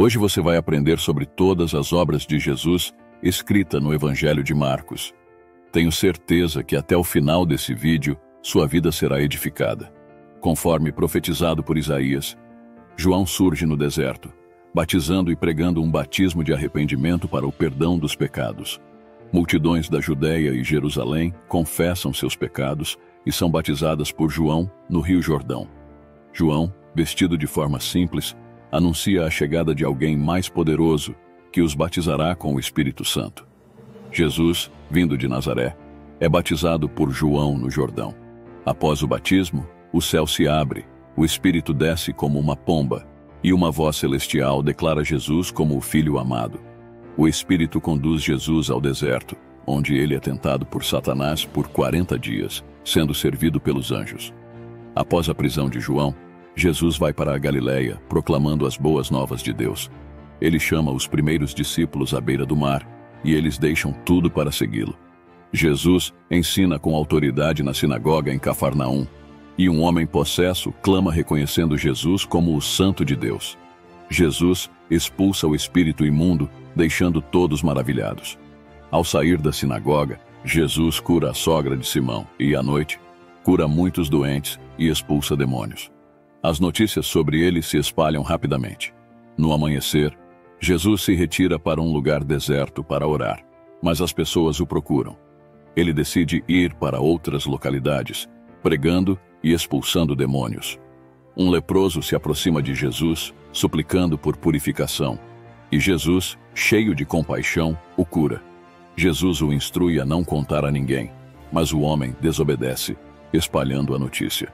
Hoje você vai aprender sobre todas as obras de Jesus escrita no Evangelho de Marcos. Tenho certeza que até o final desse vídeo sua vida será edificada. Conforme profetizado por Isaías, João surge no deserto, batizando e pregando um batismo de arrependimento para o perdão dos pecados. Multidões da Judéia e Jerusalém confessam seus pecados e são batizadas por João no Rio Jordão. João, vestido de forma simples, anuncia a chegada de alguém mais poderoso que os batizará com o Espírito Santo. Jesus, vindo de Nazaré, é batizado por João no Jordão. Após o batismo, o céu se abre, o Espírito desce como uma pomba, e uma voz celestial declara Jesus como o Filho amado. O Espírito conduz Jesus ao deserto, onde ele é tentado por Satanás por 40 dias, sendo servido pelos anjos. Após a prisão de João, Jesus vai para a Galiléia, proclamando as boas novas de Deus. Ele chama os primeiros discípulos à beira do mar, e eles deixam tudo para segui-lo. Jesus ensina com autoridade na sinagoga em Cafarnaum, e um homem possesso clama reconhecendo Jesus como o Santo de Deus. Jesus expulsa o espírito imundo, deixando todos maravilhados. Ao sair da sinagoga, Jesus cura a sogra de Simão e, à noite, cura muitos doentes e expulsa demônios. As notícias sobre ele se espalham rapidamente. No amanhecer, Jesus se retira para um lugar deserto para orar, mas as pessoas o procuram. Ele decide ir para outras localidades, pregando e expulsando demônios. Um leproso se aproxima de Jesus, suplicando por purificação, e Jesus, cheio de compaixão, o cura. Jesus o instrui a não contar a ninguém, mas o homem desobedece, espalhando a notícia.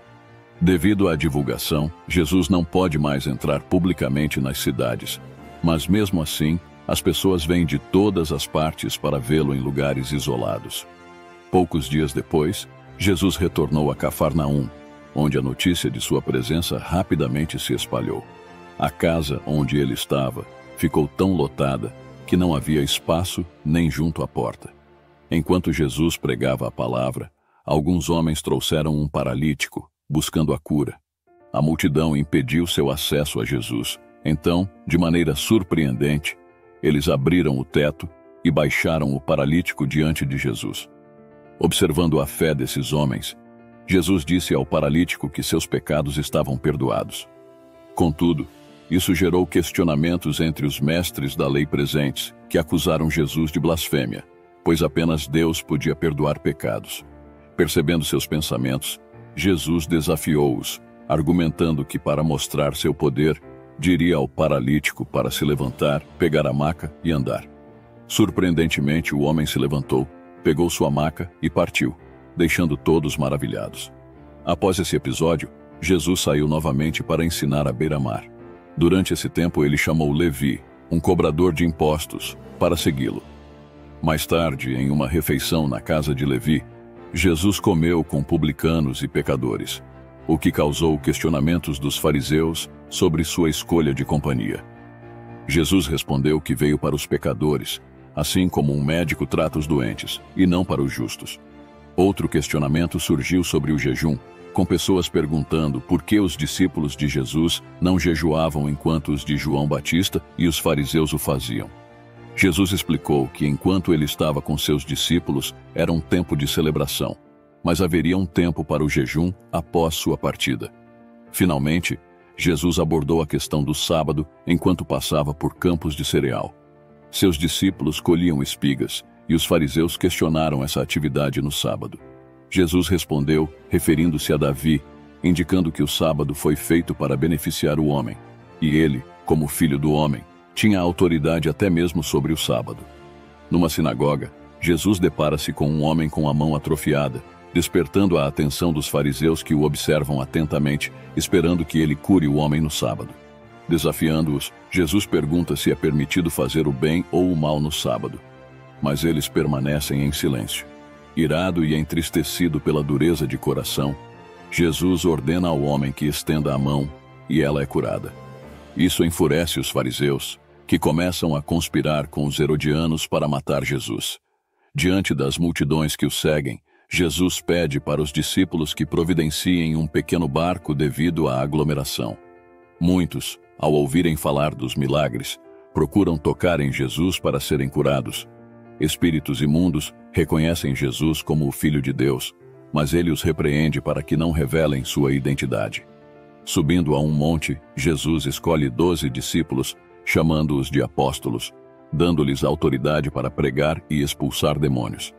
Devido à divulgação, Jesus não pode mais entrar publicamente nas cidades, mas mesmo assim, as pessoas vêm de todas as partes para vê-lo em lugares isolados. Poucos dias depois, Jesus retornou a Cafarnaum, onde a notícia de sua presença rapidamente se espalhou. A casa onde ele estava ficou tão lotada que não havia espaço nem junto à porta. Enquanto Jesus pregava a palavra, alguns homens trouxeram um paralítico, buscando a cura. A multidão impediu seu acesso a Jesus. Então, de maneira surpreendente, eles abriram o teto e baixaram o paralítico diante de Jesus. Observando a fé desses homens, Jesus disse ao paralítico que seus pecados estavam perdoados. Contudo, isso gerou questionamentos entre os mestres da lei presentes, que acusaram Jesus de blasfêmia, pois apenas Deus podia perdoar pecados. Percebendo seus pensamentos, Jesus desafiou-os, argumentando que para mostrar seu poder, diria ao paralítico para se levantar, pegar a maca e andar. Surpreendentemente, o homem se levantou, pegou sua maca e partiu, deixando todos maravilhados. Após esse episódio, Jesus saiu novamente para ensinar à beira-mar. Durante esse tempo, ele chamou Levi, um cobrador de impostos, para segui-lo. Mais tarde, em uma refeição na casa de Levi, Jesus comeu com publicanos e pecadores, o que causou questionamentos dos fariseus sobre sua escolha de companhia. Jesus respondeu que veio para os pecadores assim como um médico trata os doentes, e não para os justos. Outro questionamento surgiu sobre o jejum, com pessoas perguntando por que os discípulos de Jesus não jejuavam enquanto os de João Batista e os fariseus o faziam. Jesus explicou que enquanto ele estava com seus discípulos era um tempo de celebração, mas haveria um tempo para o jejum após sua partida. Finalmente, Jesus abordou a questão do sábado enquanto passava por campos de cereal. Seus discípulos colhiam espigas, e os fariseus questionaram essa atividade no sábado. Jesus respondeu, referindo-se a Davi, indicando que o sábado foi feito para beneficiar o homem, e ele, como filho do homem, tinha autoridade até mesmo sobre o sábado. Numa sinagoga, Jesus depara-se com um homem com a mão atrofiada, despertando a atenção dos fariseus que o observam atentamente, esperando que ele cure o homem no sábado. Desafiando-os, Jesus pergunta se é permitido fazer o bem ou o mal no sábado. Mas eles permanecem em silêncio. Irado e entristecido pela dureza de coração, Jesus ordena ao homem que estenda a mão e ela é curada. Isso enfurece os fariseus, que começam a conspirar com os herodianos para matar Jesus. Diante das multidões que o seguem, Jesus pede para os discípulos que providenciem um pequeno barco devido à aglomeração. Muitos, ao ouvirem falar dos milagres, procuram tocar em Jesus para serem curados. Espíritos imundos reconhecem Jesus como o Filho de Deus, mas ele os repreende para que não revelem sua identidade. Subindo a um monte, Jesus escolhe doze discípulos, chamando-os de apóstolos, dando-lhes autoridade para pregar e expulsar demônios.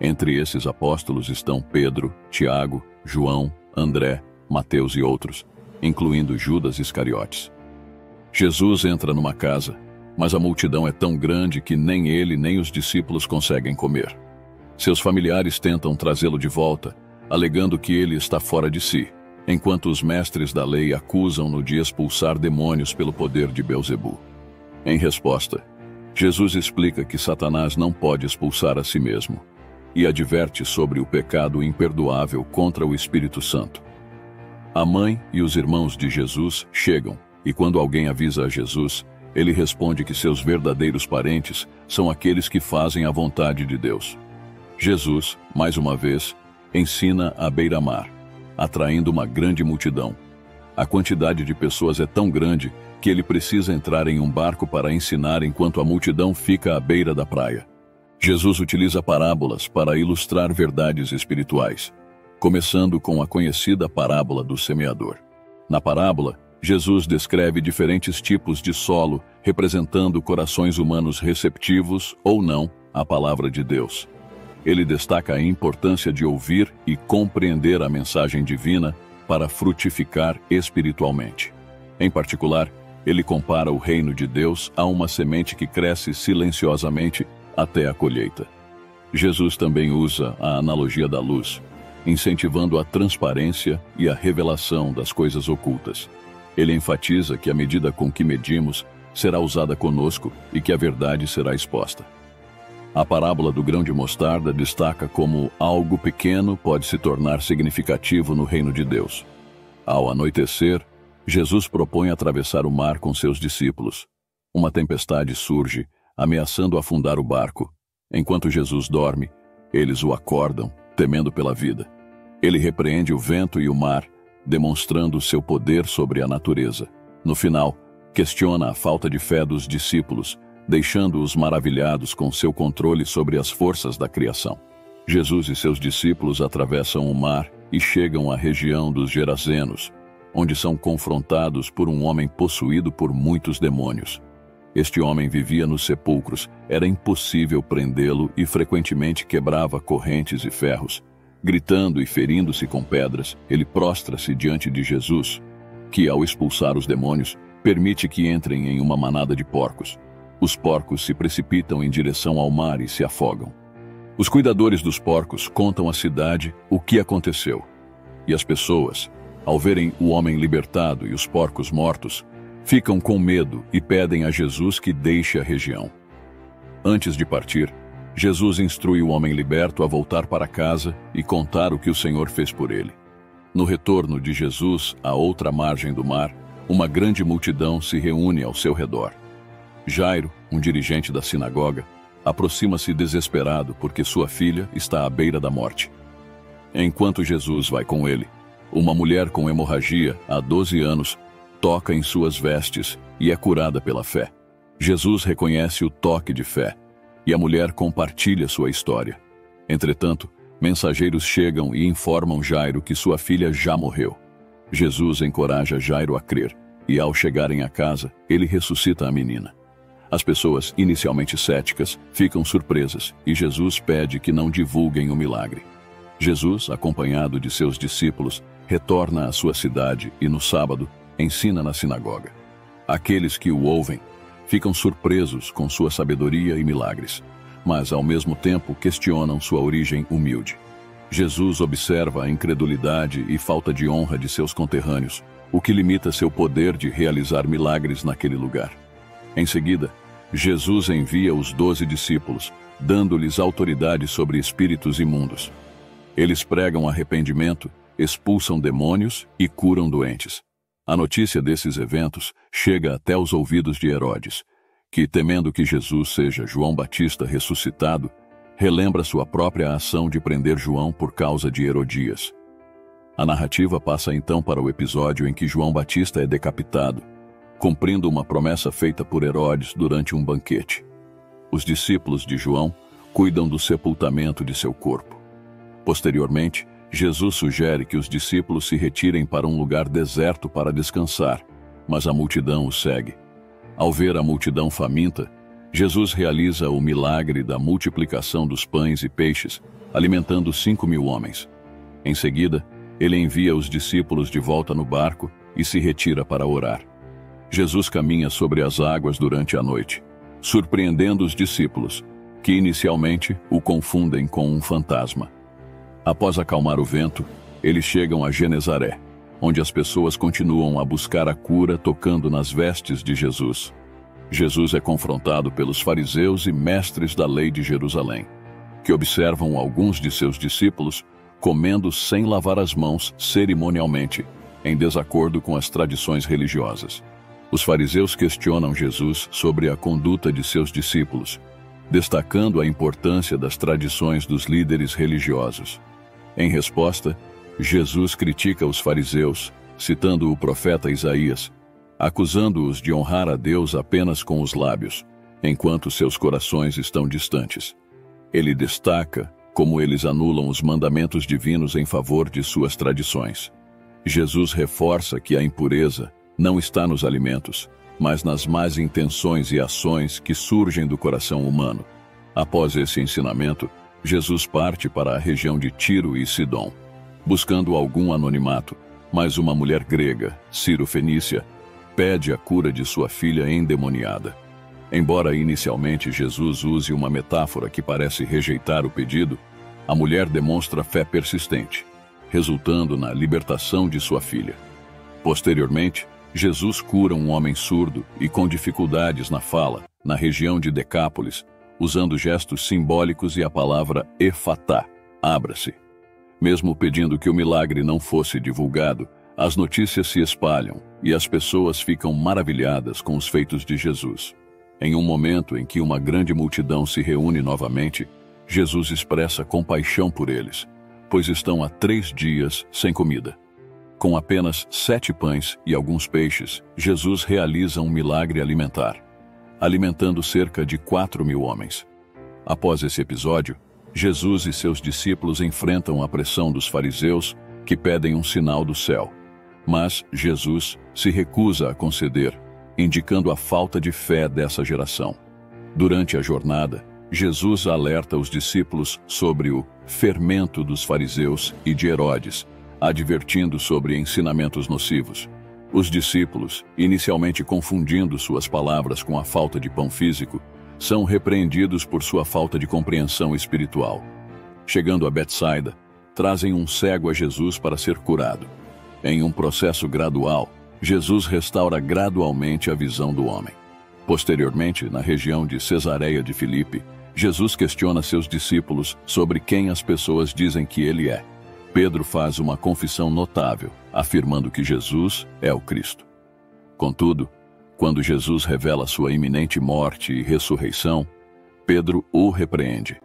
Entre esses apóstolos estão Pedro, Tiago, João, André, Mateus e outros, incluindo Judas Iscariotes. Jesus entra numa casa, mas a multidão é tão grande que nem ele nem os discípulos conseguem comer. Seus familiares tentam trazê-lo de volta, alegando que ele está fora de si, enquanto os mestres da lei acusam-no de expulsar demônios pelo poder de Belzebu. Em resposta, Jesus explica que Satanás não pode expulsar a si mesmo e adverte sobre o pecado imperdoável contra o Espírito Santo. A mãe e os irmãos de Jesus chegam, e quando alguém avisa a Jesus, ele responde que seus verdadeiros parentes são aqueles que fazem a vontade de Deus. Jesus, mais uma vez, ensina à beira-mar, atraindo uma grande multidão. A quantidade de pessoas é tão grande que ele precisa entrar em um barco para ensinar enquanto a multidão fica à beira da praia. Jesus utiliza parábolas para ilustrar verdades espirituais, começando com a conhecida parábola do semeador. Na parábola, Jesus descreve diferentes tipos de solo, representando corações humanos receptivos ou não à palavra de Deus. Ele destaca a importância de ouvir e compreender a mensagem divina para frutificar espiritualmente. Em particular, ele compara o reino de Deus a uma semente que cresce silenciosamente até a colheita. Jesus também usa a analogia da luz, incentivando a transparência e a revelação das coisas ocultas. Ele enfatiza que a medida com que medimos será usada conosco e que a verdade será exposta. A parábola do grão de mostarda destaca como algo pequeno pode se tornar significativo no reino de Deus. Ao anoitecer, Jesus propõe atravessar o mar com seus discípulos. Uma tempestade surge ameaçando afundar o barco. Enquanto Jesus dorme, eles o acordam, temendo pela vida. Ele repreende o vento e o mar, demonstrando seu poder sobre a natureza. No final, questiona a falta de fé dos discípulos, deixando-os maravilhados com seu controle sobre as forças da criação. Jesus e seus discípulos atravessam o mar e chegam à região dos Gerazenos, onde são confrontados por um homem possuído por muitos demônios. Este homem vivia nos sepulcros, era impossível prendê-lo e frequentemente quebrava correntes e ferros. Gritando e ferindo-se com pedras, ele prostra-se diante de Jesus, que, ao expulsar os demônios, permite que entrem em uma manada de porcos. Os porcos se precipitam em direção ao mar e se afogam. Os cuidadores dos porcos contam à cidade o que aconteceu. E as pessoas, ao verem o homem libertado e os porcos mortos, ficam com medo e pedem a Jesus que deixe a região. Antes de partir, Jesus instrui o homem liberto a voltar para casa e contar o que o Senhor fez por ele. No retorno de Jesus à outra margem do mar, uma grande multidão se reúne ao seu redor. Jairo, um dirigente da sinagoga, aproxima-se desesperado porque sua filha está à beira da morte. Enquanto Jesus vai com ele, uma mulher com hemorragia há 12 anos toca em suas vestes e é curada pela fé. Jesus reconhece o toque de fé e a mulher compartilha sua história. Entretanto, mensageiros chegam e informam Jairo que sua filha já morreu. Jesus encoraja Jairo a crer e, ao chegarem à casa, ele ressuscita a menina. As pessoas, inicialmente céticas, ficam surpresas e Jesus pede que não divulguem o milagre. Jesus, acompanhado de seus discípulos, retorna à sua cidade e, no sábado, ensina na sinagoga. Aqueles que o ouvem ficam surpresos com sua sabedoria e milagres, mas ao mesmo tempo questionam sua origem humilde. Jesus observa a incredulidade e falta de honra de seus conterrâneos, o que limita seu poder de realizar milagres naquele lugar. Em seguida, Jesus envia os doze discípulos, dando-lhes autoridade sobre espíritos imundos. Eles pregam arrependimento, expulsam demônios e curam doentes. A notícia desses eventos chega até os ouvidos de Herodes, que, temendo que Jesus seja João Batista ressuscitado, relembra sua própria ação de prender João por causa de Herodias. A narrativa passa então para o episódio em que João Batista é decapitado, cumprindo uma promessa feita por Herodes durante um banquete. Os discípulos de João cuidam do sepultamento de seu corpo. Posteriormente, Jesus sugere que os discípulos se retirem para um lugar deserto para descansar, mas a multidão os segue. Ao ver a multidão faminta, Jesus realiza o milagre da multiplicação dos pães e peixes, alimentando cinco mil homens. Em seguida, ele envia os discípulos de volta no barco e se retira para orar. Jesus caminha sobre as águas durante a noite, surpreendendo os discípulos, que inicialmente o confundem com um fantasma. Após acalmar o vento, eles chegam a Genezaré, onde as pessoas continuam a buscar a cura tocando nas vestes de Jesus. Jesus é confrontado pelos fariseus e mestres da lei de Jerusalém, que observam alguns de seus discípulos comendo sem lavar as mãos cerimonialmente, em desacordo com as tradições religiosas. Os fariseus questionam Jesus sobre a conduta de seus discípulos, destacando a importância das tradições dos líderes religiosos. Em resposta, Jesus critica os fariseus, citando o profeta Isaías, acusando-os de honrar a Deus apenas com os lábios, enquanto seus corações estão distantes. Ele destaca como eles anulam os mandamentos divinos em favor de suas tradições. Jesus reforça que a impureza não está nos alimentos, mas nas más intenções e ações que surgem do coração humano. Após esse ensinamento, Jesus parte para a região de Tiro e Sidom, buscando algum anonimato, mas uma mulher grega, Ciro Fenícia, pede a cura de sua filha endemoniada. Embora inicialmente Jesus use uma metáfora que parece rejeitar o pedido, a mulher demonstra fé persistente, resultando na libertação de sua filha. Posteriormente, Jesus cura um homem surdo e com dificuldades na fala, na região de Decápolis, usando gestos simbólicos e a palavra efatá, abra-se. Mesmo pedindo que o milagre não fosse divulgado, as notícias se espalham e as pessoas ficam maravilhadas com os feitos de Jesus. Em um momento em que uma grande multidão se reúne novamente, Jesus expressa compaixão por eles, pois estão há três dias sem comida. Com apenas sete pães e alguns peixes, Jesus realiza um milagre alimentar, alimentando cerca de quatro mil homens. Após esse episódio, Jesus e seus discípulos enfrentam a pressão dos fariseus que pedem um sinal do céu. Mas Jesus se recusa a conceder, indicando a falta de fé dessa geração. Durante a jornada, Jesus alerta os discípulos sobre o fermento dos fariseus e de Herodes, advertindo sobre ensinamentos nocivos. Os discípulos, inicialmente confundindo suas palavras com a falta de pão físico, são repreendidos por sua falta de compreensão espiritual. Chegando a Betsaida, trazem um cego a Jesus para ser curado. Em um processo gradual, Jesus restaura gradualmente a visão do homem. Posteriormente, na região de Cesareia de Filipe, Jesus questiona seus discípulos sobre quem as pessoas dizem que ele é. Pedro faz uma confissão notável, afirmando que Jesus é o Cristo. Contudo, quando Jesus revela sua iminente morte e ressurreição, Pedro o repreende.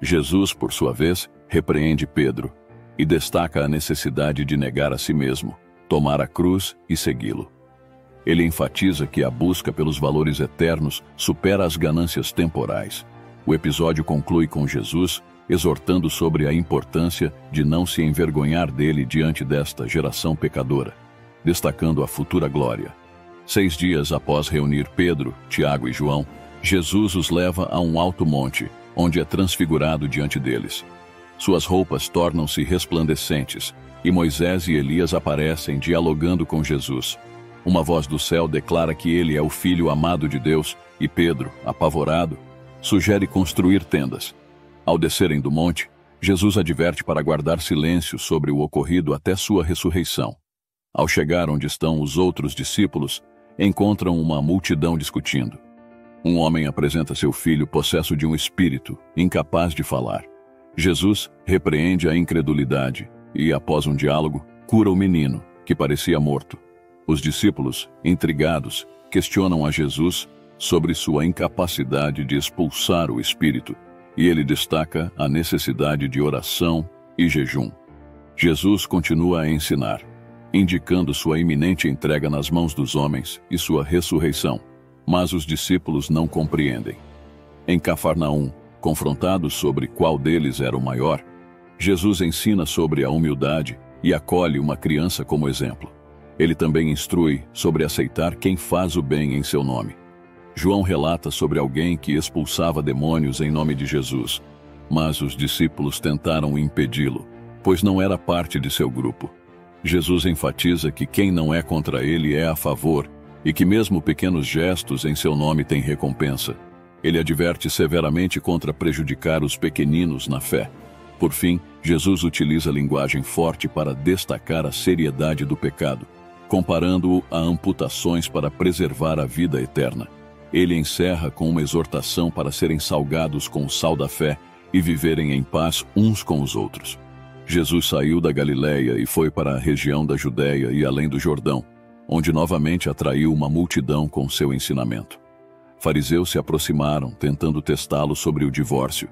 Jesus, por sua vez, repreende Pedro e destaca a necessidade de negar a si mesmo, tomar a cruz e segui-lo. Ele enfatiza que a busca pelos valores eternos supera as ganâncias temporais. O episódio conclui com Jesus exortando sobre a importância de não se envergonhar dele diante desta geração pecadora, destacando a futura glória. Seis dias após reunir Pedro, Tiago e João, Jesus os leva a um alto monte, onde é transfigurado diante deles. Suas roupas tornam-se resplandecentes, e Moisés e Elias aparecem dialogando com Jesus. Uma voz do céu declara que ele é o filho amado de Deus, e Pedro, apavorado, sugere construir tendas. Ao descerem do monte, Jesus adverte para guardar silêncio sobre o ocorrido até sua ressurreição. Ao chegar onde estão os outros discípulos, encontram uma multidão discutindo. Um homem apresenta seu filho possesso de um espírito, incapaz de falar. Jesus repreende a incredulidade e, após um diálogo, cura o menino, que parecia morto. Os discípulos, intrigados, questionam a Jesus sobre sua incapacidade de expulsar o espírito, e ele destaca a necessidade de oração e jejum. Jesus continua a ensinar: indicando sua iminente entrega nas mãos dos homens e sua ressurreição. Mas os discípulos não compreendem. Em Cafarnaum, confrontados sobre qual deles era o maior, Jesus ensina sobre a humildade e acolhe uma criança como exemplo. Ele também instrui sobre aceitar quem faz o bem em seu nome. João relata sobre alguém que expulsava demônios em nome de Jesus, mas os discípulos tentaram impedi-lo, pois não era parte de seu grupo. Jesus enfatiza que quem não é contra ele é a favor e que mesmo pequenos gestos em seu nome têm recompensa. Ele adverte severamente contra prejudicar os pequeninos na fé. Por fim, Jesus utiliza linguagem forte para destacar a seriedade do pecado, comparando-o a amputações para preservar a vida eterna. Ele encerra com uma exortação para serem salgados com o sal da fé e viverem em paz uns com os outros. Jesus saiu da Galiléia e foi para a região da Judéia e além do Jordão, onde novamente atraiu uma multidão com seu ensinamento. Fariseus se aproximaram, tentando testá-lo sobre o divórcio.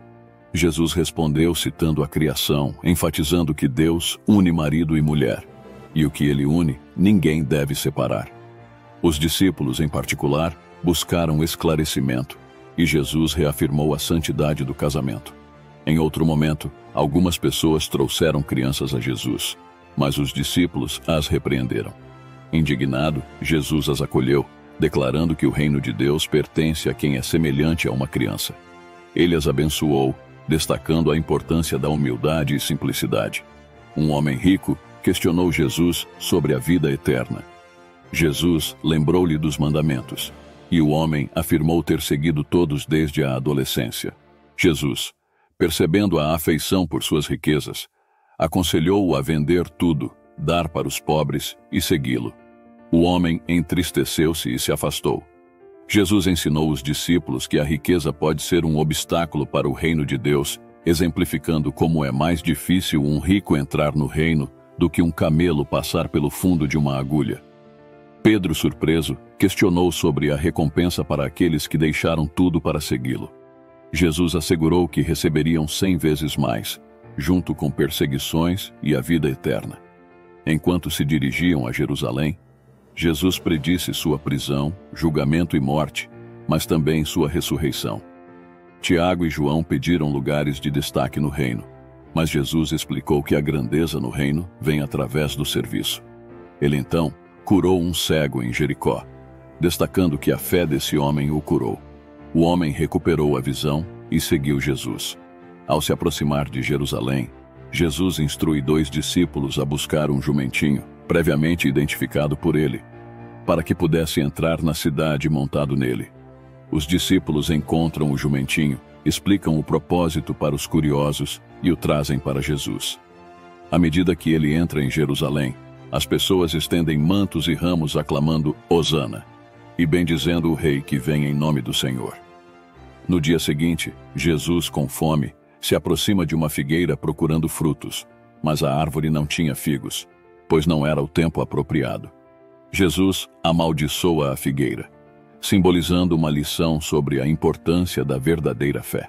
Jesus respondeu citando a criação, enfatizando que Deus une marido e mulher, e o que ele une, ninguém deve separar. Os discípulos, em particular, buscaram esclarecimento, e Jesus reafirmou a santidade do casamento. Em outro momento, algumas pessoas trouxeram crianças a Jesus, mas os discípulos as repreenderam. Indignado, Jesus as acolheu, declarando que o reino de Deus pertence a quem é semelhante a uma criança. Ele as abençoou, destacando a importância da humildade e simplicidade. Um homem rico questionou Jesus sobre a vida eterna. Jesus lembrou-lhe dos mandamentos, e o homem afirmou ter seguido todos desde a adolescência. Jesus, percebendo a afeição por suas riquezas, aconselhou-o a vender tudo, dar para os pobres e segui-lo. O homem entristeceu-se e se afastou. Jesus ensinou os discípulos que a riqueza pode ser um obstáculo para o reino de Deus, exemplificando como é mais difícil um rico entrar no reino do que um camelo passar pelo fundo de uma agulha. Pedro, surpreso, questionou sobre a recompensa para aqueles que deixaram tudo para segui-lo. Jesus assegurou que receberiam cem vezes mais, junto com perseguições e a vida eterna. Enquanto se dirigiam a Jerusalém, Jesus predisse sua prisão, julgamento e morte, mas também sua ressurreição. Tiago e João pediram lugares de destaque no reino, mas Jesus explicou que a grandeza no reino vem através do serviço. Ele então curou um cego em Jericó, destacando que a fé desse homem o curou. O homem recuperou a visão e seguiu Jesus. Ao se aproximar de Jerusalém, Jesus instrui dois discípulos a buscar um jumentinho, previamente identificado por ele, para que pudesse entrar na cidade montado nele. Os discípulos encontram o jumentinho, explicam o propósito para os curiosos e o trazem para Jesus. À medida que ele entra em Jerusalém, as pessoas estendem mantos e ramos aclamando Hosana e bendizendo o rei que vem em nome do Senhor. No dia seguinte, Jesus, com fome, se aproxima de uma figueira procurando frutos, mas a árvore não tinha figos, pois não era o tempo apropriado. Jesus amaldiçoa a figueira, simbolizando uma lição sobre a importância da verdadeira fé.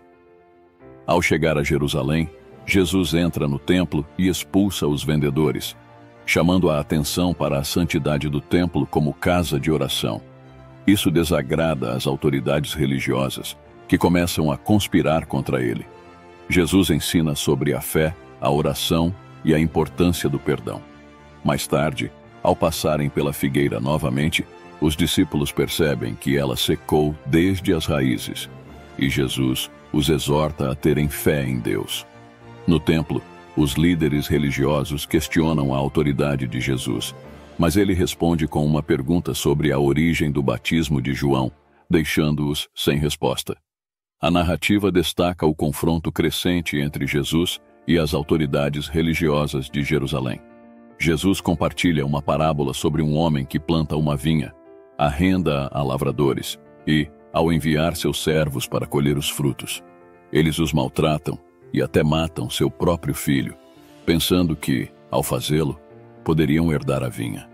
Ao chegar a Jerusalém, Jesus entra no templo e expulsa os vendedores, chamando a atenção para a santidade do templo como casa de oração. Isso desagrada as autoridades religiosas, que começam a conspirar contra ele. Jesus ensina sobre a fé, a oração e a importância do perdão. Mais tarde, ao passarem pela figueira novamente, os discípulos percebem que ela secou desde as raízes, e Jesus os exorta a terem fé em Deus. No templo, os líderes religiosos questionam a autoridade de Jesus, mas ele responde com uma pergunta sobre a origem do batismo de João, deixando-os sem resposta. A narrativa destaca o confronto crescente entre Jesus e as autoridades religiosas de Jerusalém. Jesus compartilha uma parábola sobre um homem que planta uma vinha, arrenda a lavradores e, ao enviar seus servos para colher os frutos, eles os maltratam e até matam seu próprio filho, pensando que, ao fazê-lo, poderiam herdar a vinha.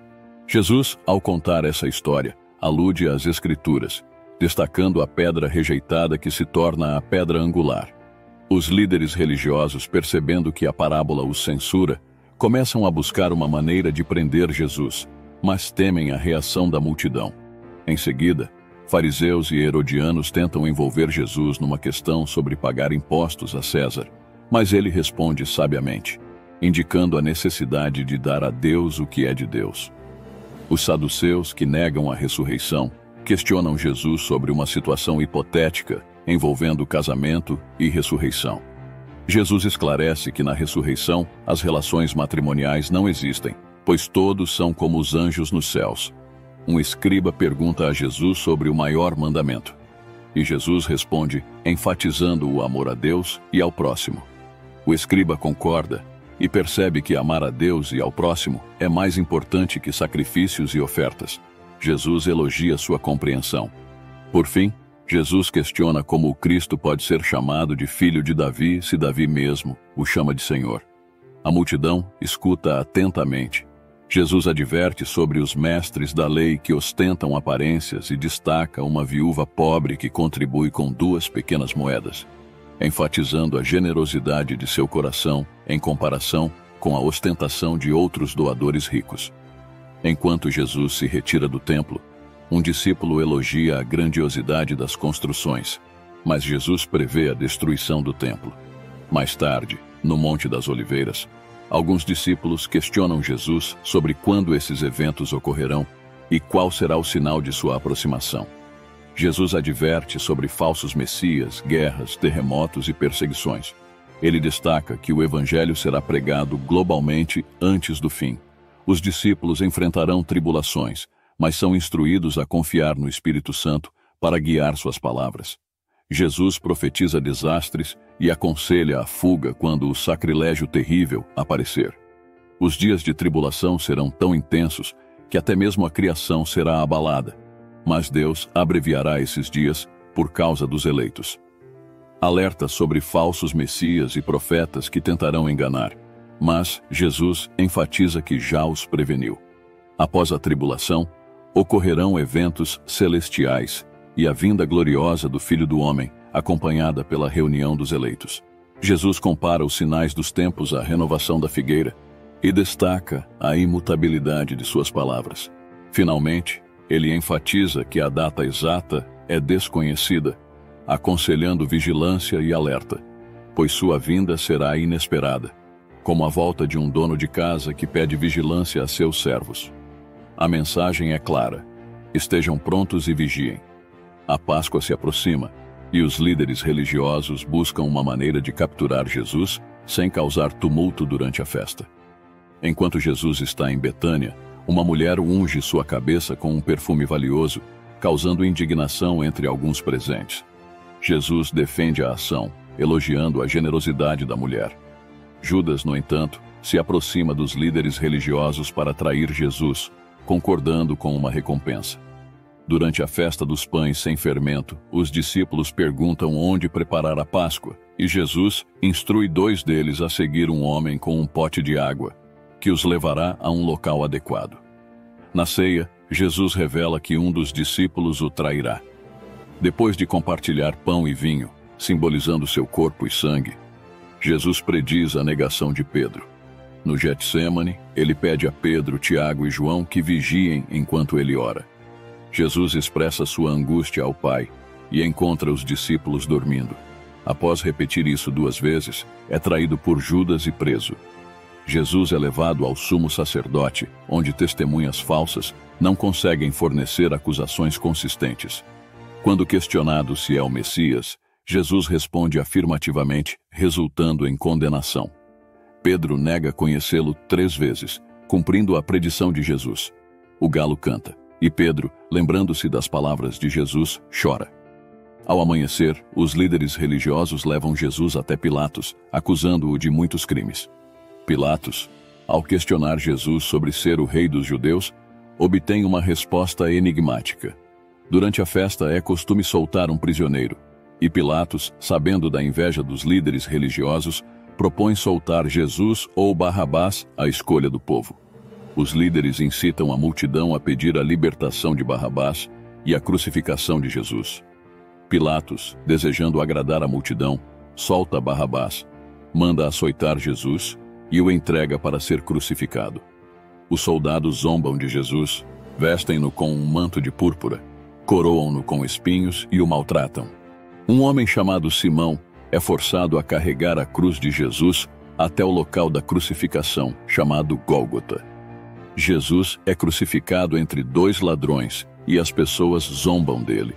Jesus, ao contar essa história, alude às Escrituras destacando a pedra rejeitada que se torna a pedra angular. Os líderes religiosos, percebendo que a parábola os censura, começam a buscar uma maneira de prender Jesus, mas temem a reação da multidão. Em seguida, fariseus e herodianos tentam envolver Jesus numa questão sobre pagar impostos a César, mas ele responde sabiamente, indicando a necessidade de dar a Deus o que é de Deus. Os saduceus, que negam a ressurreição, questionam Jesus sobre uma situação hipotética envolvendo casamento e ressurreição. Jesus esclarece que na ressurreição as relações matrimoniais não existem, pois todos são como os anjos nos céus. Um escriba pergunta a Jesus sobre o maior mandamento. E Jesus responde, enfatizando o amor a Deus e ao próximo. O escriba concorda e percebe que amar a Deus e ao próximo é mais importante que sacrifícios e ofertas. Jesus elogia sua compreensão. Por fim, Jesus questiona como o Cristo pode ser chamado de filho de Davi se Davi mesmo o chama de Senhor. A multidão escuta atentamente. Jesus adverte sobre os mestres da lei que ostentam aparências e destaca uma viúva pobre que contribui com duas pequenas moedas, enfatizando a generosidade de seu coração em comparação com a ostentação de outros doadores ricos. Enquanto Jesus se retira do templo, um discípulo elogia a grandiosidade das construções, mas Jesus prevê a destruição do templo. Mais tarde, no Monte das Oliveiras, alguns discípulos questionam Jesus sobre quando esses eventos ocorrerão e qual será o sinal de sua aproximação. Jesus adverte sobre falsos messias, guerras, terremotos e perseguições. Ele destaca que o evangelho será pregado globalmente antes do fim. Os discípulos enfrentarão tribulações, mas são instruídos a confiar no Espírito Santo para guiar suas palavras. Jesus profetiza desastres e aconselha a fuga quando o sacrilégio terrível aparecer. Os dias de tribulação serão tão intensos que até mesmo a criação será abalada, mas Deus abreviará esses dias por causa dos eleitos. Alerta sobre falsos messias e profetas que tentarão enganar, mas Jesus enfatiza que já os preveniu. Após a tribulação, ocorrerão eventos celestiais e a vinda gloriosa do Filho do Homem, acompanhada pela reunião dos eleitos. Jesus compara os sinais dos tempos à renovação da figueira e destaca a imutabilidade de suas palavras. Finalmente, ele enfatiza que a data exata é desconhecida, aconselhando vigilância e alerta, pois sua vinda será inesperada, como a volta de um dono de casa que pede vigilância a seus servos. A mensagem é clara: estejam prontos e vigiem. A Páscoa se aproxima e os líderes religiosos buscam uma maneira de capturar Jesus sem causar tumulto durante a festa. Enquanto Jesus está em Betânia, uma mulher unge sua cabeça com um perfume valioso, causando indignação entre alguns presentes. Jesus defende a ação, elogiando a generosidade da mulher. Judas, no entanto, se aproxima dos líderes religiosos para atrair Jesus, concordando com uma recompensa. Durante a festa dos pães sem fermento, os discípulos perguntam onde preparar a Páscoa, e Jesus instrui dois deles a seguir um homem com um pote de água, que os levará a um local adequado. Na ceia, Jesus revela que um dos discípulos o trairá. Depois de compartilhar pão e vinho, simbolizando seu corpo e sangue, Jesus prediz a negação de Pedro. No Getsemane, ele pede a Pedro, Tiago e João que vigiem enquanto ele ora. Jesus expressa sua angústia ao Pai e encontra os discípulos dormindo. Após repetir isso duas vezes, é traído por Judas e preso. Jesus é levado ao sumo sacerdote, onde testemunhas falsas não conseguem fornecer acusações consistentes. Quando questionado se é o Messias, Jesus responde afirmativamente, resultando em condenação. Pedro nega conhecê-lo três vezes, cumprindo a predição de Jesus. O galo canta, e Pedro, lembrando-se das palavras de Jesus, chora. Ao amanhecer, os líderes religiosos levam Jesus até Pilatos, acusando-o de muitos crimes. Pilatos, ao questionar Jesus sobre ser o rei dos judeus, obtém uma resposta enigmática. Durante a festa é costume soltar um prisioneiro, e Pilatos, sabendo da inveja dos líderes religiosos, propõe soltar Jesus ou Barrabás à escolha do povo. Os líderes incitam a multidão a pedir a libertação de Barrabás e a crucificação de Jesus. Pilatos, desejando agradar a multidão, solta Barrabás, manda açoitar Jesus e o entrega para ser crucificado. Os soldados zombam de Jesus, vestem-no com um manto de púrpura, coroam-no com espinhos e o maltratam. Um homem chamado Simão é forçado a carregar a cruz de Jesus até o local da crucificação, chamado Gólgota. Jesus é crucificado entre dois ladrões e as pessoas zombam dele.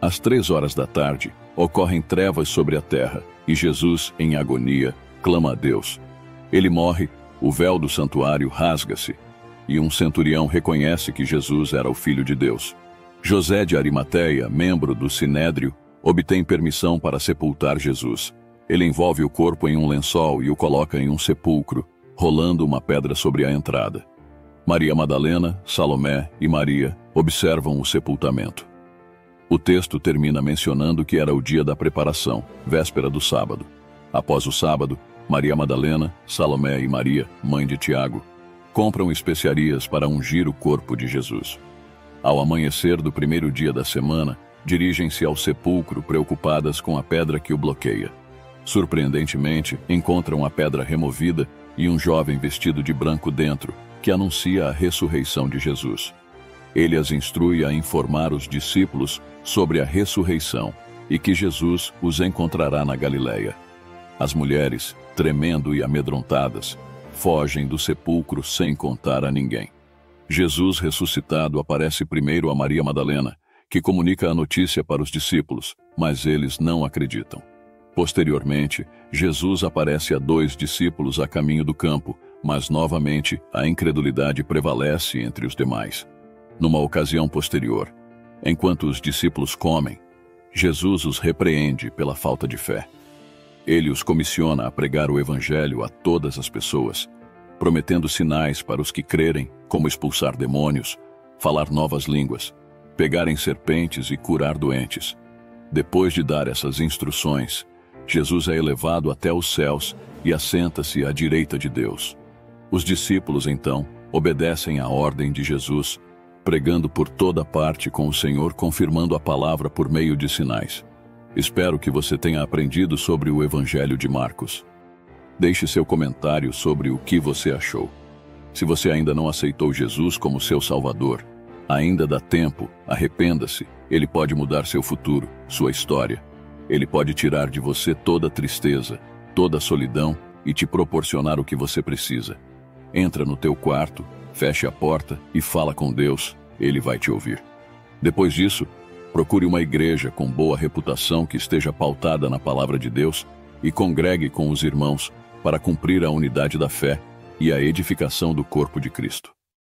Às três horas da tarde, ocorrem trevas sobre a terra e Jesus, em agonia, clama a Deus. Ele morre, o véu do santuário rasga-se e um centurião reconhece que Jesus era o Filho de Deus. José de Arimateia, membro do Sinédrio, obtém permissão para sepultar Jesus. Ele envolve o corpo em um lençol e o coloca em um sepulcro, rolando uma pedra sobre a entrada. Maria Madalena, Salomé e Maria observam o sepultamento. O texto termina mencionando que era o dia da preparação, véspera do sábado. Após o sábado, Maria Madalena, Salomé e Maria, mãe de Tiago, compram especiarias para ungir o corpo de Jesus. Ao amanhecer do primeiro dia da semana, dirigem-se ao sepulcro preocupadas com a pedra que o bloqueia. Surpreendentemente, encontram a pedra removida e um jovem vestido de branco dentro, que anuncia a ressurreição de Jesus. Ele as instrui a informar os discípulos sobre a ressurreição e que Jesus os encontrará na Galileia. As mulheres, tremendo e amedrontadas, fogem do sepulcro sem contar a ninguém. Jesus ressuscitado aparece primeiro a Maria Madalena, que comunica a notícia para os discípulos, mas eles não acreditam. Posteriormente, Jesus aparece a dois discípulos a caminho do campo, mas novamente a incredulidade prevalece entre os demais. Numa ocasião posterior, enquanto os discípulos comem, Jesus os repreende pela falta de fé. Ele os comissiona a pregar o Evangelho a todas as pessoas, prometendo sinais para os que crerem, como expulsar demônios, falar novas línguas, pegarem serpentes e curar doentes. Depois de dar essas instruções, Jesus é elevado até os céus e assenta-se à direita de Deus. Os discípulos, então, obedecem à ordem de Jesus, pregando por toda parte com o Senhor, confirmando a palavra por meio de sinais. Espero que você tenha aprendido sobre o Evangelho de Marcos. Deixe seu comentário sobre o que você achou. Se você ainda não aceitou Jesus como seu Salvador, ainda dá tempo, arrependa-se. Ele pode mudar seu futuro, sua história. Ele pode tirar de você toda tristeza, toda solidão e te proporcionar o que você precisa. Entra no teu quarto, feche a porta e fala com Deus, ele vai te ouvir. Depois disso, procure uma igreja com boa reputação que esteja pautada na palavra de Deus e congregue com os irmãos para cumprir a unidade da fé e a edificação do corpo de Cristo.